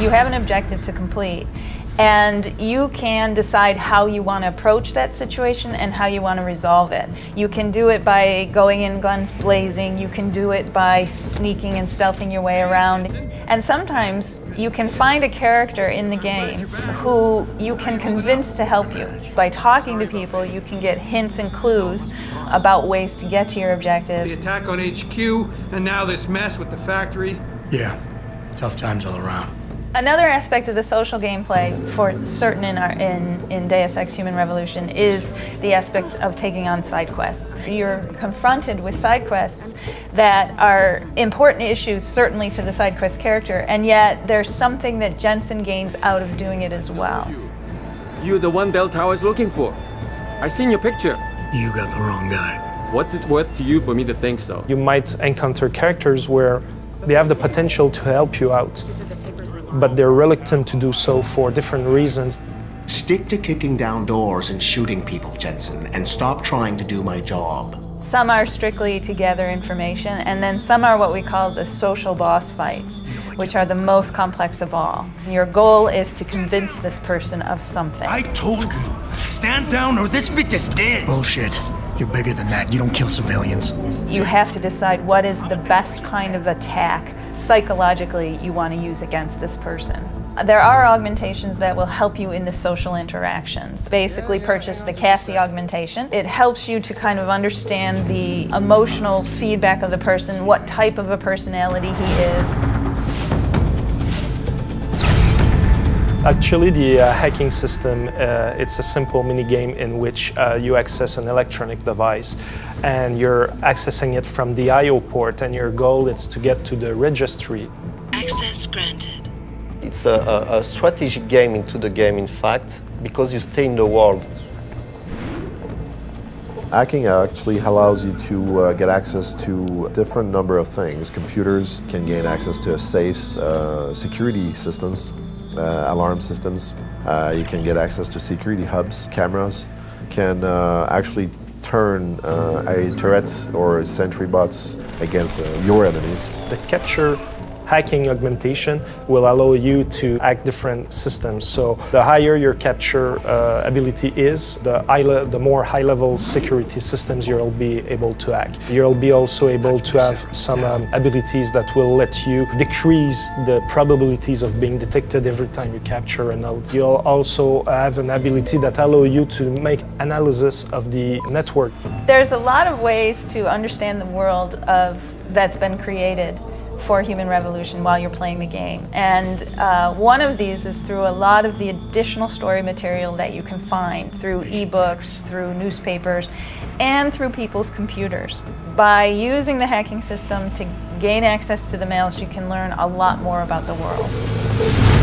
You have an objective to complete, and you can decide how you want to approach that situation and how you want to resolve it. You can do it by going in guns blazing, you can do it by sneaking and stealthing your way around, and sometimes you can find a character in the game who you can convince to help you. By talking to people, you can get hints and clues about ways to get to your objectives. The attack on HQ, and now this mess with the factory. Yeah, tough times all around. Another aspect of the social gameplay for certain in, our, in, in Deus Ex Human Revolution is the aspect of taking on side quests. You're confronted with side quests that are important issues certainly to the side quest character and yet there's something that Jensen gains out of doing it as well. You're the one Belltower is looking for. I seen your picture. You got the wrong guy. What's it worth to you for me to think so? You might encounter characters where they have the potential to help you out but they're reluctant to do so for different reasons. Stick to kicking down doors and shooting people, Jensen, and stop trying to do my job. Some are strictly to gather information, and then some are what we call the social boss fights, which are the most complex of all. Your goal is to convince this person of something. I told you, stand down or this bitch is dead. Bullshit. You're bigger than that. You don't kill civilians. You have to decide what is the best kind of attack psychologically you want to use against this person. There are augmentations that will help you in the social interactions. Basically purchase the CASIE augmentation. It helps you to kind of understand the emotional feedback of the person, what type of a personality he is. Actually, the uh, hacking system, uh, it's a simple mini game in which uh, you access an electronic device and you're accessing it from the I.O. port and your goal is to get to the registry. Access granted. It's a, a, a strategic game into the game, in fact, because you stay in the world. Hacking actually allows you to uh, get access to a different number of things. Computers can gain access to safes, uh, security systems, uh, alarm systems. Uh, you can get access to security hubs, cameras, can uh, actually turn uh, a turret or sentry bots against uh, your enemies. The capture hacking augmentation will allow you to hack different systems. So the higher your capture uh, ability is, the, the more high-level security systems you'll be able to hack. You'll be also able to have some um, abilities that will let you decrease the probabilities of being detected every time you capture a node. You'll also have an ability that allow you to make analysis of the network. There's a lot of ways to understand the world of that's been created for Human Revolution while you're playing the game. And uh, one of these is through a lot of the additional story material that you can find through ebooks, through newspapers, and through people's computers. By using the hacking system to gain access to the mails, you can learn a lot more about the world.